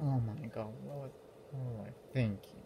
Oh my god, what? Oh, I you.